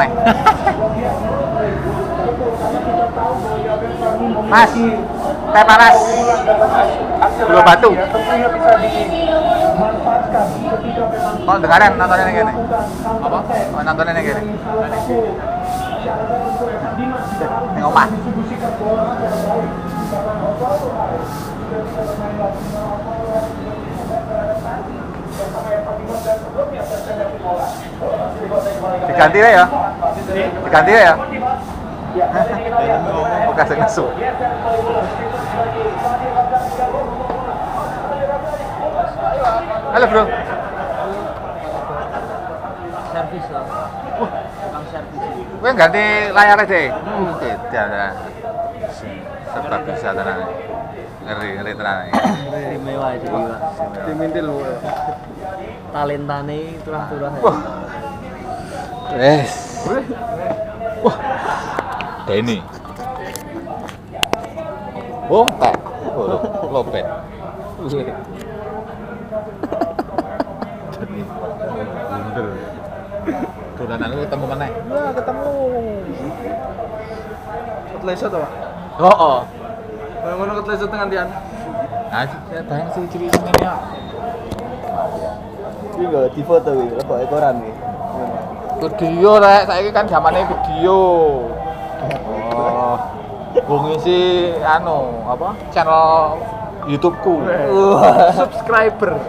meneh. Mas, teh panas. Gula batu. Memang Kok dengaran nontonnya yang gini? apa Oh, nontonnya yang gini. syarat untuk Fadil Ramdhani Gabung bola Fadil Ramdhani bola Halo bro. servis lah Gue ganti layarnya deh. Tidak ada. Serba bisa tenan. Ngeri ngeri tenan. istimewa sih Pak Dimintil talentane turah-turah. Wes. Wah. Denny. Oh, teh. Oh, lo- lopet. Bundel. Dolanan lu ketemu mana? Ya ketemu. Ketleset apa? Oh, oh. Kalau ngono ketleset dengan tian. Nah, saya tanya sih ciri ini ya. Iki enggak difoto iki, apa ekoran iki. Video rek, saiki kan zamane video. Oh. Ngisi anu, apa? Channel YouTubeku. Subscriber.